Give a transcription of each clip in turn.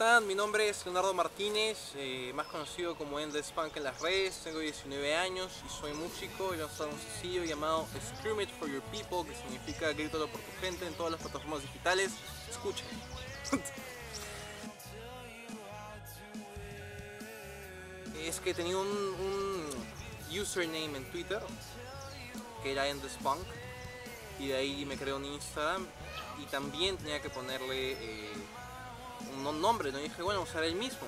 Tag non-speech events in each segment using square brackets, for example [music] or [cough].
están? Mi nombre es Leonardo Martínez, eh, más conocido como Endless Punk en las redes. Tengo 19 años y soy músico. He lanzado un sencillo llamado Scream It For Your People, que significa grítalo por tu gente en todas las plataformas digitales. Escuchen. [laughs] es que tenía un, un, username en Twitter que era Endless Punk y de ahí me creé un Instagram y también tenía que ponerle eh, un nombre, ¿no? Dije, bueno, usar el mismo.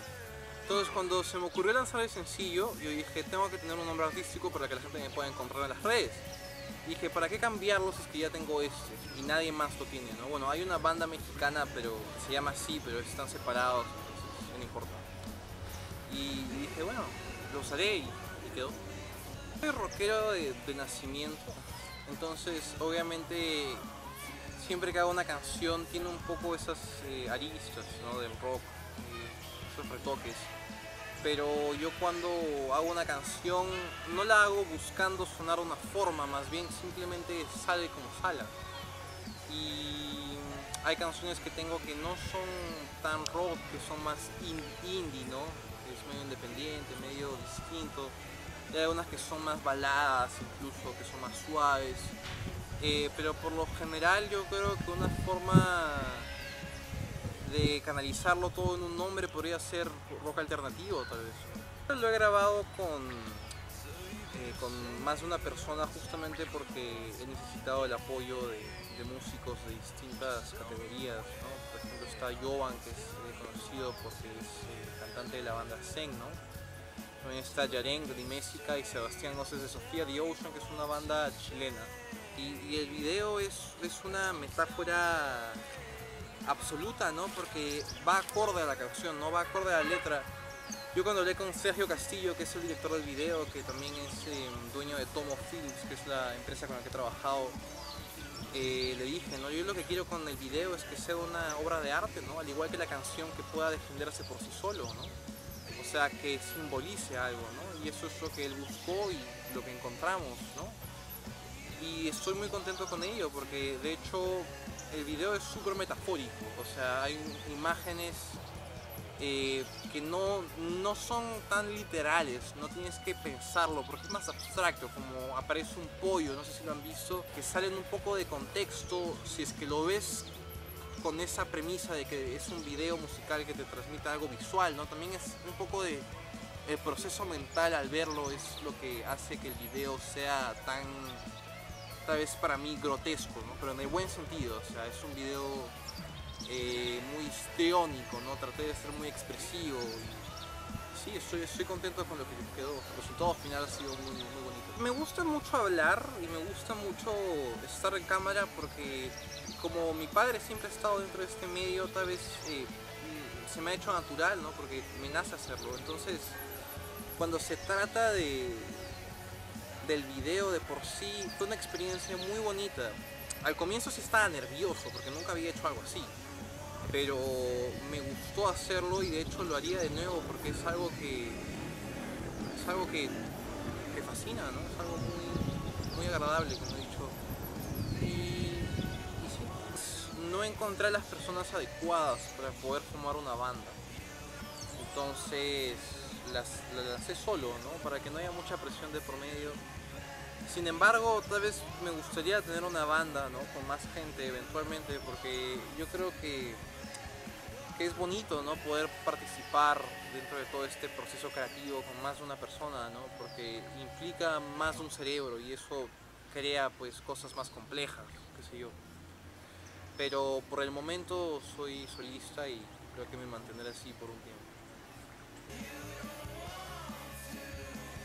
Entonces cuando se me ocurrió lanzar el sencillo, yo dije, tengo que tener un nombre artístico para que la gente me pueda encontrar en las redes. Y dije, ¿para qué cambiarlo si es que ya tengo este? Y nadie más lo tiene, ¿no? Bueno, hay una banda mexicana, pero se llama así, pero están separados, entonces no importa. Y dije, bueno, lo usaré y, quedó. Soy rockero de nacimiento, entonces obviamente siempre que hago una canción tiene un poco esas eh, aristas ¿no? del rock, eh, esos retoques. Pero yo cuando hago una canción no la hago buscando sonar una forma, más bien simplemente sale como sala. Y hay canciones que tengo que no son tan rock, que son más indie, ¿no? Es medio independiente, medio distinto. Y hay algunas que son más baladas incluso, que son más suaves. Eh, pero por lo general yo creo que una forma de canalizarlo todo en un nombre podría ser rock alternativo tal vez. Lo he grabado con, eh, con más de una persona justamente porque he necesitado el apoyo de, músicos de distintas categorías. Por ejemplo está Jovan que es eh, conocido porque es cantante de la banda Zen. ¿no? También está Yareng de México y Sebastián Gómez de Sofía The Ocean que es una banda chilena. Y, el video es, es, una metáfora absoluta, ¿no? Porque va acorde a la canción, no va acorde a la letra. Yo cuando hablé con Sergio Castillo, que es el director del video, que también es em, dueño de Tomo Films, que es la empresa con la que he trabajado, eh, le dije, ¿no? Yo lo que quiero con el video es que sea una obra de arte, ¿no? Al igual que la canción que pueda defenderse por sí solo, ¿no? O sea, que simbolice algo, ¿no? Y eso es lo que él buscó y lo que encontramos, ¿no? Y estoy muy contento con ello porque de hecho el video es súper metafórico, o sea, hay imágenes eh, que no, no son tan literales, no tienes que pensarlo porque es más abstracto, como aparece un pollo, no sé si lo han visto, que salen un poco de contexto, si es que lo ves con esa premisa de que es un video musical que te transmite algo visual, ¿no? También es un poco de el proceso mental al verlo es lo que hace que el video sea tan tal vez para mí grotesco, pero en el buen sentido, o sea, es un video eh, muy histriónico, ¿no? traté de ser muy expresivo sí, estoy, estoy contento con lo que quedó, el resultado final ha sido muy, muy bonito. Me gusta mucho hablar y me gusta mucho estar en cámara porque como mi padre siempre ha estado dentro de este medio, tal vez eh, se me ha hecho natural, ¿no? porque me nace hacerlo, entonces cuando se trata de, del video de por sí fue una experiencia muy bonita. Al comienzo sí estaba nervioso porque nunca había hecho algo así, pero me gustó hacerlo y de hecho lo haría de nuevo porque es algo que es algo que, que fascina, ¿no? Es algo muy, muy agradable, como he dicho. Y, y sí, no encontré las personas adecuadas para poder formar una banda. Entonces las, las solo, ¿no? Para que no haya mucha presión de promedio. Sin embargo, tal vez me gustaría tener una banda, ¿no? Con más gente eventualmente, porque yo creo que, que es bonito, ¿no? Poder participar dentro de todo este proceso creativo con más de una persona, ¿no? Porque implica más de un cerebro y eso crea pues cosas más complejas, qué sé yo. Pero por el momento soy solista y creo que me mantendré así por un tiempo. You don't want to